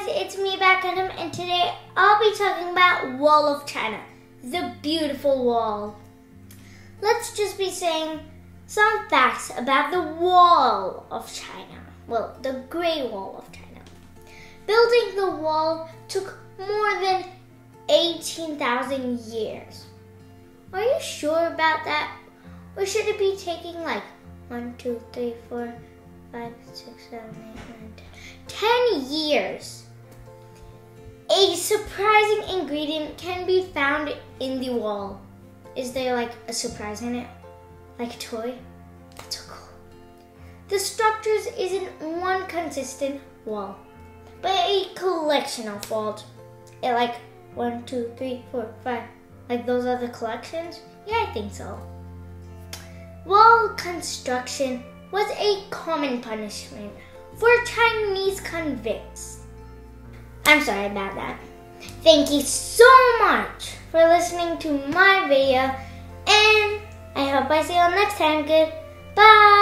guys, it's me back at him, and today I'll be talking about Wall of China, the beautiful wall. Let's just be saying some facts about the Wall of China. Well, the Great Wall of China. Building the wall took more than 18,000 years. Are you sure about that? Or should it be taking like 1, 2, 3, 4, 5, 6, 7, 8, 9, 10, 10 years? Surprising ingredient can be found in the wall. Is there like a surprise in it? Like a toy? That's so cool. The structures isn't one consistent wall, but a collection of walls. It like one, two, three, four, five. Like those the collections? Yeah, I think so. Wall construction was a common punishment for Chinese convicts. I'm sorry about that. Thank you so much for listening to my video, and I hope I see you all next time. Goodbye.